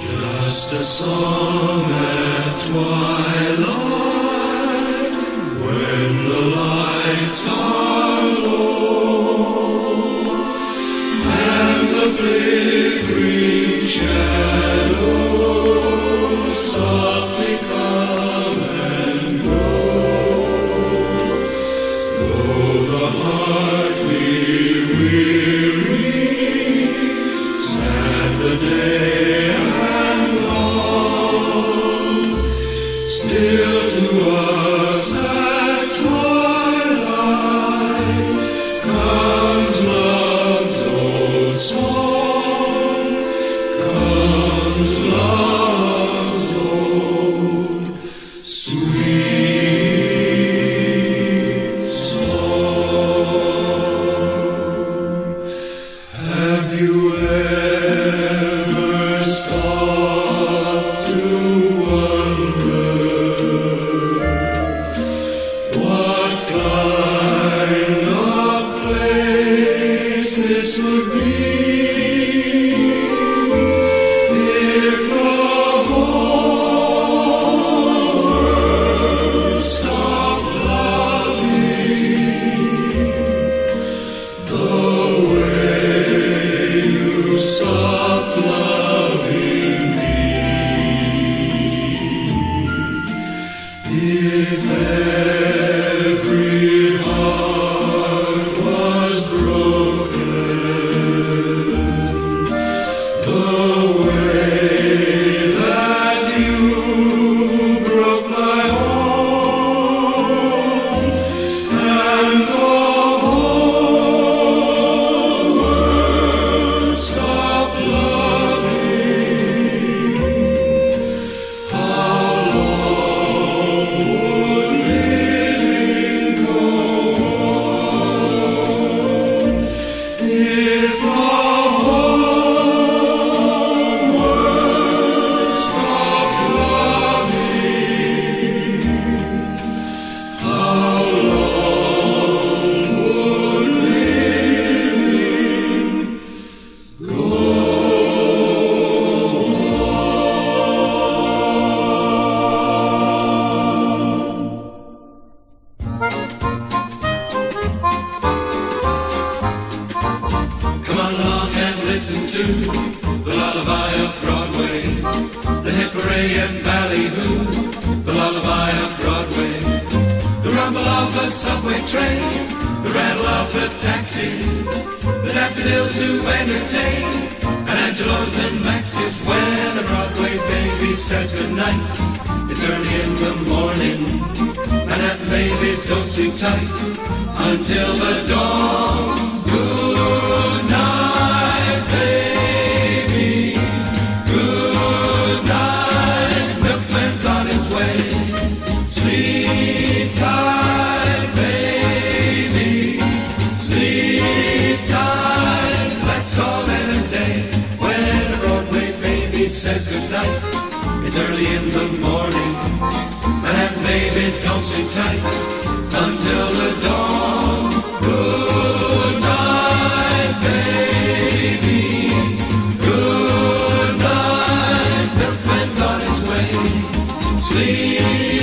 Just a song at twilight. When the lights are low. And the flickering shadows this would be listen to the lullaby of Broadway, the hip hooray and ballyhoo, the lullaby of Broadway, the rumble of the subway train, the rattle of the taxis, the daffodils who entertain, and Angelo's and Max's when a Broadway baby says goodnight. It's early in the morning, and Manhattan babies don't sleep tight until the dawn. Says goodnight. It's early in the morning. Manhattan babies don't sleep tight until the dawn. Good night, baby. Good night. Milkman's on his way. Sleep. Sleep